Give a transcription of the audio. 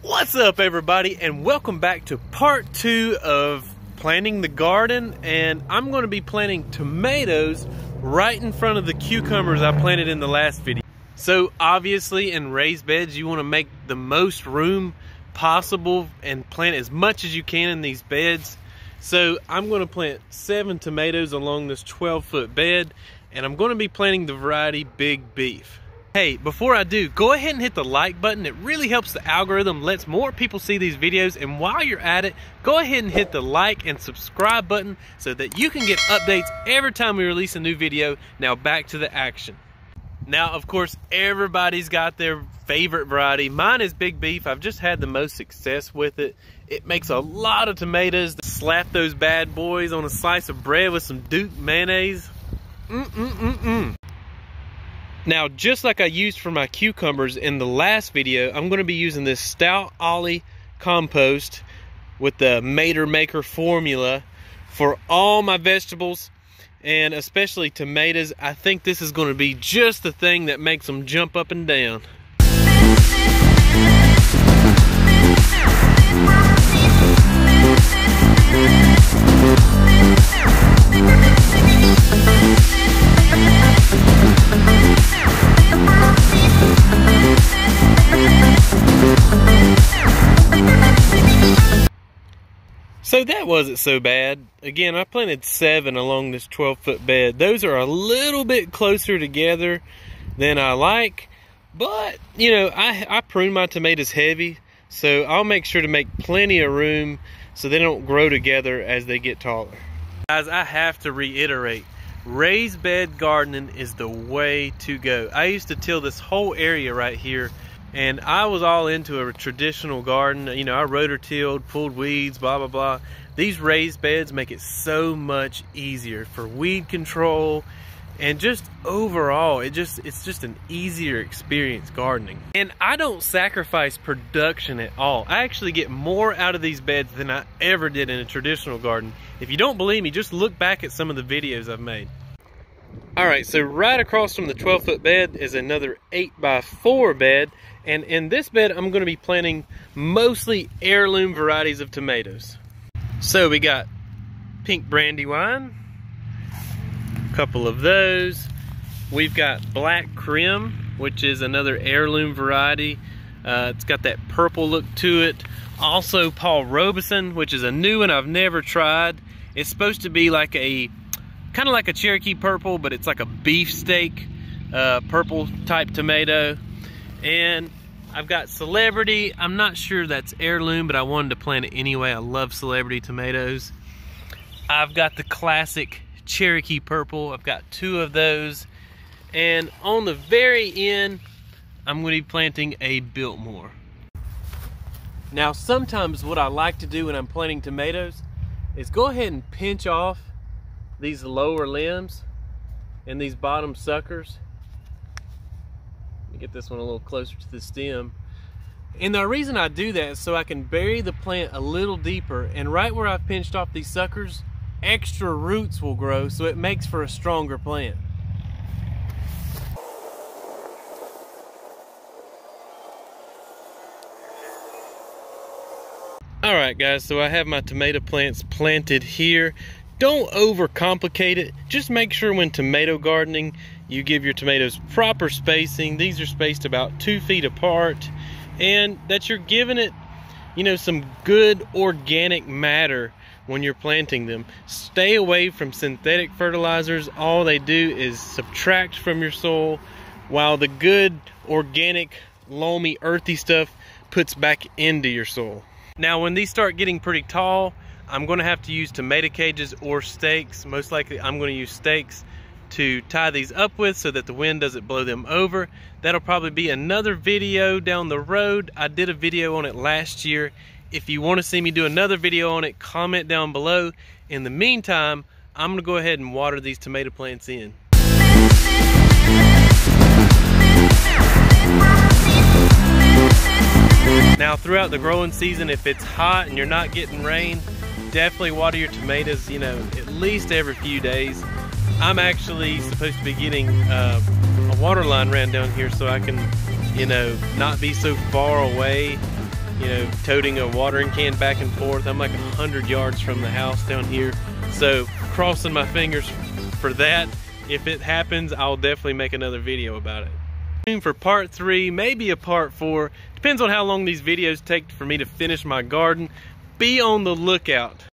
What's up everybody and welcome back to part two of planting the garden and I'm going to be planting tomatoes right in front of the cucumbers I planted in the last video. So obviously in raised beds you want to make the most room possible and plant as much as you can in these beds. So I'm going to plant seven tomatoes along this 12 foot bed and I'm going to be planting the variety Big Beef. Hey, before I do, go ahead and hit the like button. It really helps the algorithm, lets more people see these videos. And while you're at it, go ahead and hit the like and subscribe button so that you can get updates every time we release a new video. Now back to the action. Now, of course, everybody's got their favorite variety. Mine is Big Beef. I've just had the most success with it. It makes a lot of tomatoes. Slap those bad boys on a slice of bread with some Duke mayonnaise. Mm-mm-mm-mm. Now, just like I used for my cucumbers in the last video, I'm going to be using this Stout Ollie compost with the Mater Maker formula for all my vegetables and especially tomatoes. I think this is going to be just the thing that makes them jump up and down. So that wasn't so bad. Again, I planted seven along this 12 foot bed. Those are a little bit closer together than I like. But, you know, I, I prune my tomatoes heavy. So I'll make sure to make plenty of room so they don't grow together as they get taller. Guys, I have to reiterate. Raised bed gardening is the way to go. I used to till this whole area right here and I was all into a traditional garden. You know, I rototilled, pulled weeds, blah, blah, blah. These raised beds make it so much easier for weed control and just overall, it just it's just an easier experience gardening. And I don't sacrifice production at all. I actually get more out of these beds than I ever did in a traditional garden. If you don't believe me, just look back at some of the videos I've made. All right, so right across from the 12 foot bed is another 8 by 4 bed and in this bed, I'm gonna be planting mostly heirloom varieties of tomatoes. So we got pink brandywine, a couple of those. We've got black Krim, which is another heirloom variety. Uh, it's got that purple look to it. Also Paul Robeson, which is a new one I've never tried. It's supposed to be like a, kind of like a Cherokee purple, but it's like a beefsteak uh, purple type tomato. And I've got Celebrity. I'm not sure that's heirloom, but I wanted to plant it anyway. I love Celebrity tomatoes. I've got the classic Cherokee Purple. I've got two of those. And on the very end, I'm going to be planting a Biltmore. Now, sometimes what I like to do when I'm planting tomatoes is go ahead and pinch off these lower limbs and these bottom suckers get this one a little closer to the stem. And the reason I do that is so I can bury the plant a little deeper and right where I've pinched off these suckers, extra roots will grow so it makes for a stronger plant. Alright guys, so I have my tomato plants planted here. Don't overcomplicate it. Just make sure when tomato gardening you give your tomatoes proper spacing. These are spaced about two feet apart and that you're giving it, you know, some good organic matter when you're planting them. Stay away from synthetic fertilizers. All they do is subtract from your soil while the good organic loamy earthy stuff puts back into your soil. Now when these start getting pretty tall, I'm going to have to use tomato cages or stakes. Most likely I'm going to use stakes to tie these up with so that the wind doesn't blow them over. That'll probably be another video down the road. I did a video on it last year. If you want to see me do another video on it, comment down below. In the meantime, I'm going to go ahead and water these tomato plants in. Now throughout the growing season, if it's hot and you're not getting rain, definitely water your tomatoes, you know, at least every few days. I'm actually supposed to be getting uh, a water line ran down here so I can, you know, not be so far away you know, toting a watering can back and forth. I'm like 100 yards from the house down here. So crossing my fingers for that. If it happens, I'll definitely make another video about it. For part three, maybe a part four. Depends on how long these videos take for me to finish my garden. Be on the lookout.